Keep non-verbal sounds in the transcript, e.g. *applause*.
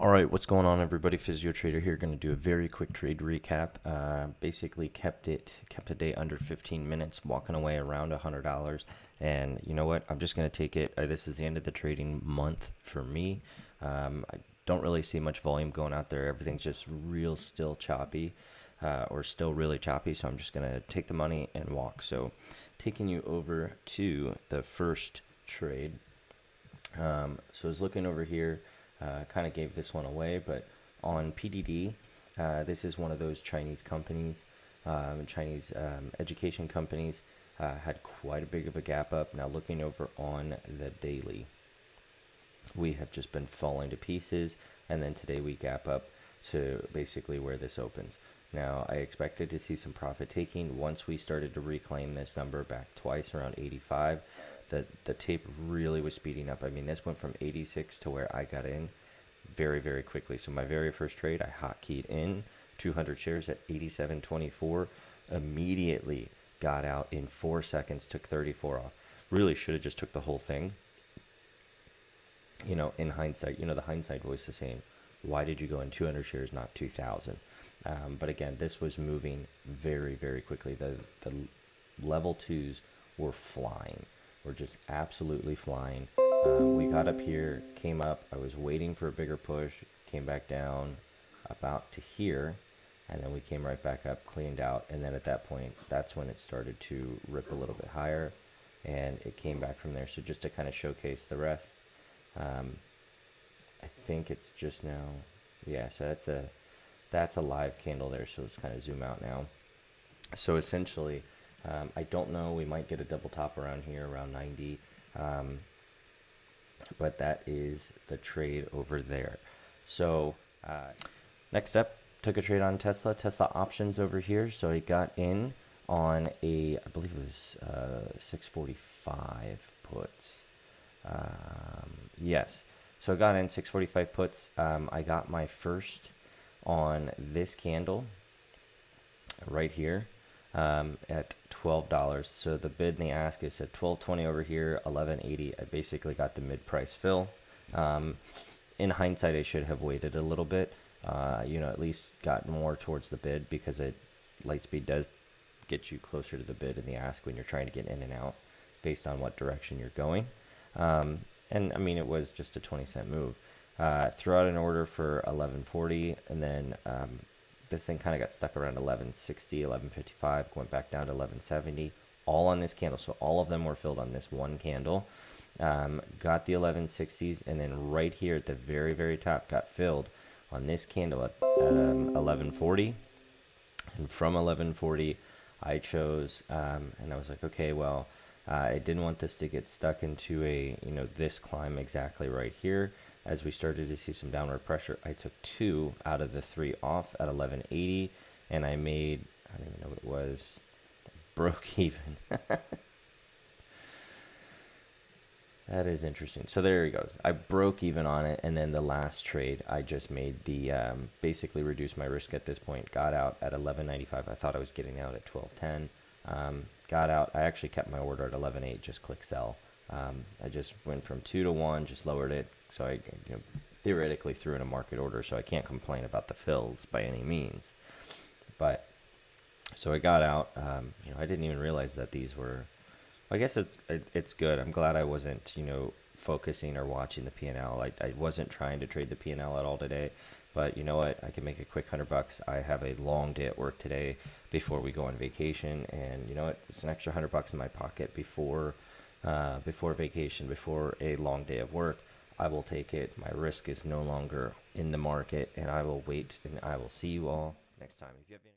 All right, what's going on, everybody? Physio Trader here. Going to do a very quick trade recap. Uh, basically, kept it kept a day under 15 minutes, walking away around $100. And you know what? I'm just going to take it. Uh, this is the end of the trading month for me. Um, I don't really see much volume going out there. Everything's just real still choppy, uh, or still really choppy. So I'm just going to take the money and walk. So, taking you over to the first trade. Um, so I was looking over here. Uh, kind of gave this one away, but on PDD, uh, this is one of those Chinese companies, um, Chinese um, education companies, uh, had quite a big of a gap up. Now looking over on the daily, we have just been falling to pieces, and then today we gap up to basically where this opens. Now I expected to see some profit taking once we started to reclaim this number back twice around 85 the the tape really was speeding up. I mean, this went from 86 to where I got in very very quickly. So my very first trade, I hotkeyed in 200 shares at 87.24. Immediately got out in four seconds, took 34 off. Really should have just took the whole thing. You know, in hindsight, you know the hindsight voice is saying, why did you go in 200 shares, not 2,000? Um, but again, this was moving very very quickly. The the level twos were flying were just absolutely flying. Uh, we got up here, came up. I was waiting for a bigger push, came back down about to here, and then we came right back up, cleaned out, and then at that point, that's when it started to rip a little bit higher, and it came back from there. So just to kind of showcase the rest, um, I think it's just now, yeah. So that's a that's a live candle there. So let's kind of zoom out now. So essentially. Um, I don't know. We might get a double top around here, around 90. Um, but that is the trade over there. So uh, next up, took a trade on Tesla. Tesla options over here. So I got in on a, I believe it was uh, 645 puts. Um, yes. So I got in 645 puts. Um, I got my first on this candle right here um, at twelve dollars. So the bid and the ask is at twelve twenty over here, eleven eighty. I basically got the mid price fill. Um, in hindsight, I should have waited a little bit. Uh, you know, at least got more towards the bid because it Lightspeed does get you closer to the bid and the ask when you're trying to get in and out based on what direction you're going. Um, and I mean, it was just a 20 cent move. Uh, threw out an order for 1140 and then um, this thing kind of got stuck around 1160, 1155, went back down to 1170, all on this candle. So all of them were filled on this one candle. Um, got the 1160s, and then right here at the very, very top got filled on this candle at, at um, 1140. And from 1140, I chose, um, and I was like, okay, well, I didn't want this to get stuck into a, you know, this climb exactly right here as we started to see some downward pressure, I took two out of the three off at 1180, and I made, I don't even know what it was, *laughs* broke even. *laughs* that is interesting. So there he goes. I broke even on it, and then the last trade, I just made the, um, basically reduced my risk at this point, got out at 1195. I thought I was getting out at 1210. Um, got out. I actually kept my order at 11.8, just click sell. Um, I just went from two to one, just lowered it. So I you know, theoretically threw in a market order, so I can't complain about the fills by any means. But so I got out. Um, you know, I didn't even realize that these were. I guess it's it, it's good. I'm glad I wasn't you know focusing or watching the P&L. I, I wasn't trying to trade the P&L at all today. But you know what? I can make a quick hundred bucks. I have a long day at work today before we go on vacation, and you know what? It's an extra hundred bucks in my pocket before uh, before vacation, before a long day of work, I will take it. My risk is no longer in the market, and I will wait and I will see you all next time. If you have any